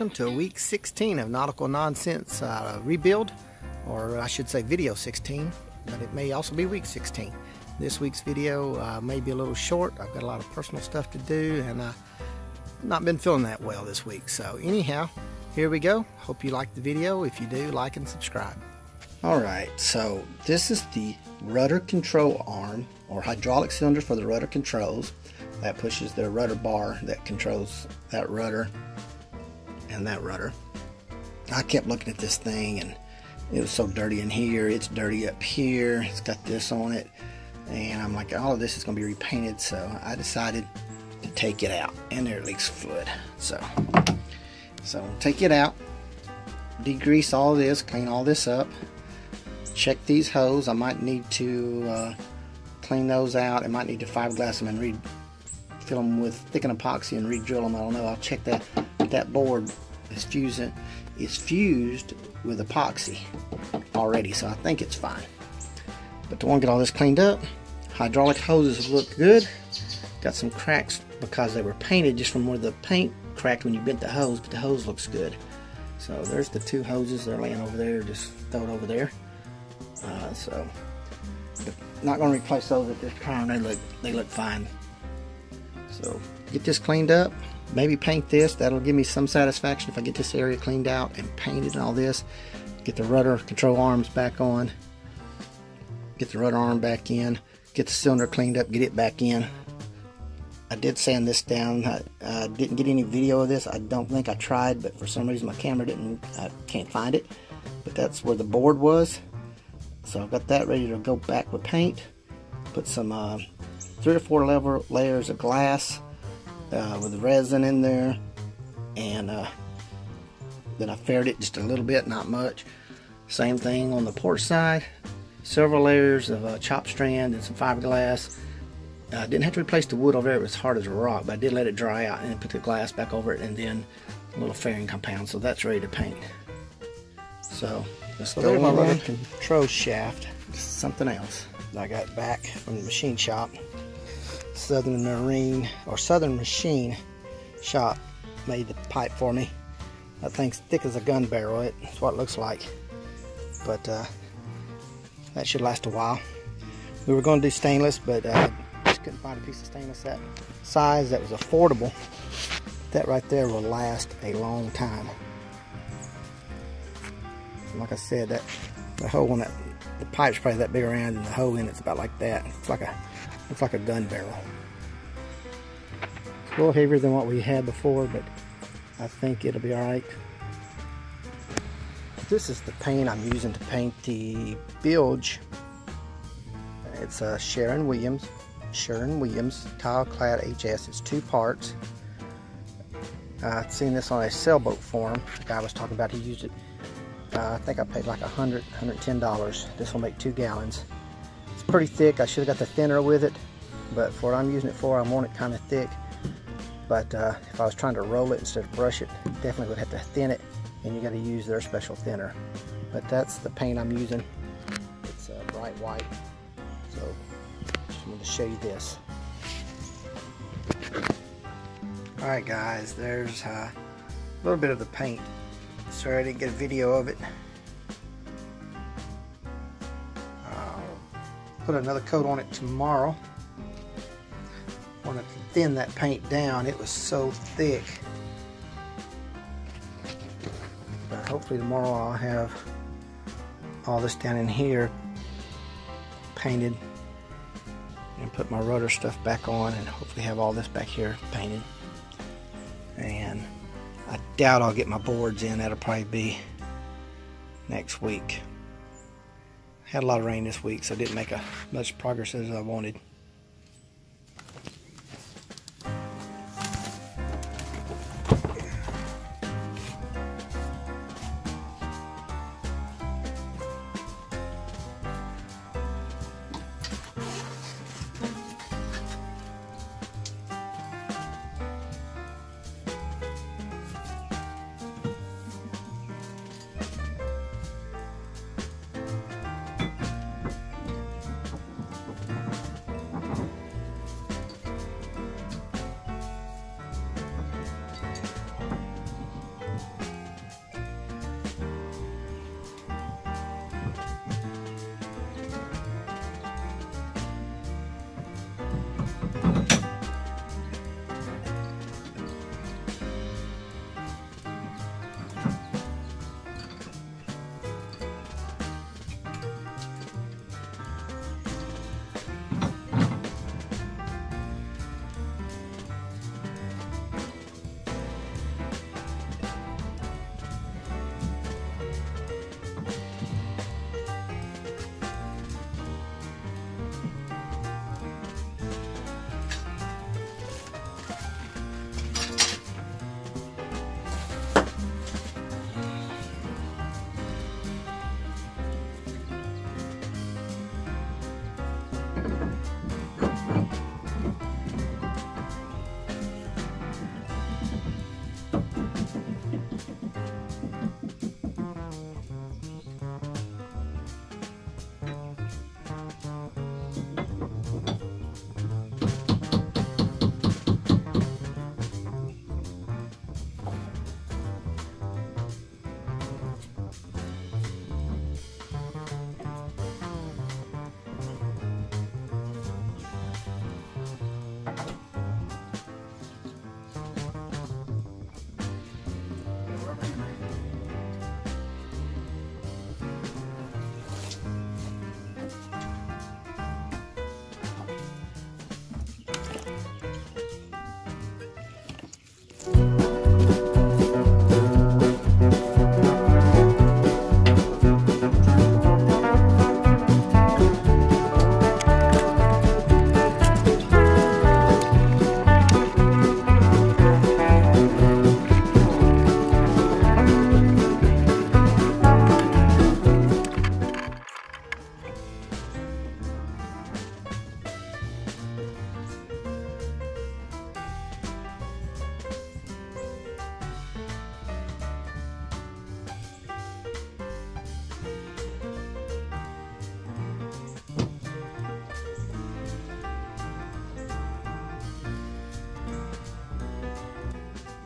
welcome to week 16 of Nautical Nonsense uh, Rebuild, or I should say video 16, but it may also be week 16. This week's video uh, may be a little short. I've got a lot of personal stuff to do and I've not been feeling that well this week. So anyhow, here we go. Hope you like the video. If you do, like and subscribe. Alright, so this is the rudder control arm or hydraulic cylinder for the rudder controls that pushes the rudder bar that controls that rudder and that rudder. I kept looking at this thing and it was so dirty in here. It's dirty up here. It's got this on it. And I'm like, all of this is going to be repainted. So I decided to take it out. And there it leaks fluid. So, so take it out. Degrease all this. Clean all this up. Check these holes. I might need to uh, clean those out. I might need to fiberglass them and re fill them with thickened epoxy and re-drill them. I don't know. I'll check that that board is fusing is fused with epoxy already, so I think it's fine. But to want to get all this cleaned up, hydraulic hoses look good. Got some cracks because they were painted just from where the paint cracked when you bent the hose, but the hose looks good. So there's the two hoses. They're laying over there. Just throw it over there. Uh, so not going to replace those at this time. They look they look fine. So get this cleaned up maybe paint this. That'll give me some satisfaction if I get this area cleaned out and painted and all this. Get the rudder control arms back on. Get the rudder arm back in. Get the cylinder cleaned up get it back in. I did sand this down. I didn't get any video of this. I don't think I tried but for some reason my camera didn't I can't find it. But that's where the board was. So I've got that ready to go back with paint. Put some uh, three or four level layers of glass uh, with resin in there. And uh, then I faired it just a little bit not much. Same thing on the port side. Several layers of uh, chop strand and some fiberglass. I uh, didn't have to replace the wood over there. It was hard as a rock but I did let it dry out and put the glass back over it and then a little fairing compound so that's ready to paint. So let's go to my control shaft. Something else. I got back from the machine shop Southern Marine or Southern Machine shop made the pipe for me. That thing's thick as a gun barrel. It's what it looks like. But uh, that should last a while. We were going to do stainless, but uh, just couldn't find a piece of stainless that size that was affordable. That right there will last a long time. Like I said, that the hole in that the pipe's probably that big around, and the hole in it's about like that. It's like a looks like a gun barrel. It's a little heavier than what we had before, but I think it'll be alright. This is the paint I'm using to paint the bilge. It's a Sherwin-Williams, Sherwin-Williams Tile Clad HS. It's two parts. Uh, I've seen this on a sailboat forum. The guy was talking about he used it. Uh, I think I paid like a hundred, hundred ten dollars. This will make two gallons. Pretty thick. I should have got the thinner with it, but for what I'm using it for, I want it kind of thick. But uh, if I was trying to roll it instead of brush it, definitely would have to thin it, and you got to use their special thinner. But that's the paint I'm using. It's uh, bright white. So just wanted to show you this. All right, guys, there's uh, a little bit of the paint. Sorry I didn't get a video of it. Put another coat on it tomorrow. Want to thin that paint down. It was so thick. But hopefully tomorrow I'll have all this down in here painted and put my rudder stuff back on and hopefully have all this back here painted. And I doubt I'll get my boards in. That'll probably be next week. Had a lot of rain this week, so didn't make a much progress as I wanted.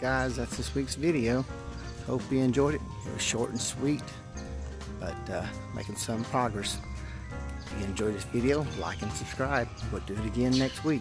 Guys that's this week's video. Hope you enjoyed it. It was short and sweet but uh, making some progress. If you enjoyed this video like and subscribe. We'll do it again next week